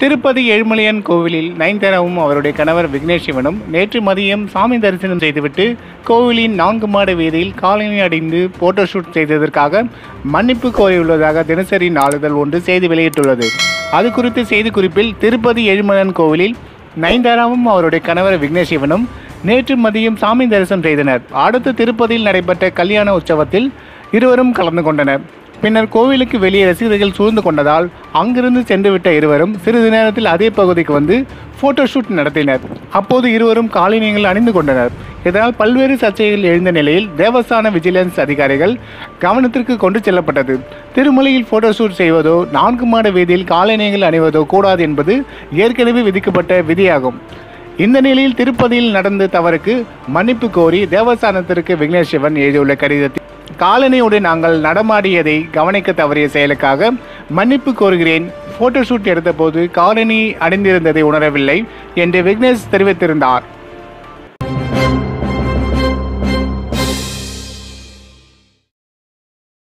திருப்பதி ஏழுமலையான் கோவிலில் நயன்தாராவும் அவருடைய கணவர் விக்னேஷ் சிவனும் நேற்று மதியம் சாமி தரிசனம் செய்துவிட்டு கோவிலின் நான்கு மாட வீதியில் காலனி அடைந்து போட்டோ ஷூட் செய்ததற்காக மன்னிப்பு கோரியுள்ளதாக தினசரி நாளிதழ் ஒன்று செய்தி வெளியிட்டுள்ளது. அது குறித்த செய்திக்குறிப்பில் திருப்பதி ஏழுமலையான் கோவிலில் நயன்தாராவும் அவருடைய கணவர் விக்னேஷ் சிவனும் நேற்று மதியம் சாமி தரிசனம் செய்தனர். அடுத்து திருப்பதியில் நடைபெற்ற கல்யாண உற்சவத்தில் இருவரும் கலந்து கொண்டனர். பின்னர் கோவிலுக்கு வெளியே ரசிகர்கள் சூழ்ந்து கொண்டதால் அங்கிருந்து சென்றுவிட்ட இருவரும் சிறிது நேரத்தில் அதே பகுதிக்கு வந்து போட்டோ ஷூட் நடத்தினர். அப்போது இருவரும் காலினியங்கள் அணிந்து கொண்டனர். இதனால் பல்வேறு சர்ச்சைகள் எழுந்த நிலையில் தேவஸ்தான விஜிலன்ஸ் அதிகாரிகள் கவனத்திற்கு கொண்டு செல்லப்பட்டது. திருமலையில் போட்டோ ஷூட் செய்வதோ நான்கு மாட வீதியில் காலணிகள் அணிவதோ கூடாது என்பது ஏற்கனவே விதிக்கப்பட்ட விதியாகும். இந்த நிலையில் திருப்பதியில் நடந்த தவறுக்கு மன்னிப்பு கோரி தேவஸ்தானத்திற்கு விக்னேஷ் சிவன் எழுதியுள்ள கடிதத்தில் காலனியுடன் நாங்கள் நடமாடியதை கவனிக்க தவறிய செயலுக்காக மன்னிப்பு கோருகிறேன். ஃபோட்டோஷூட் எடுத்தபோது காலனி அடைந்திருந்ததை உணரவில்லை என்று விக்னேஷ் தெரிவித்திருந்தார்.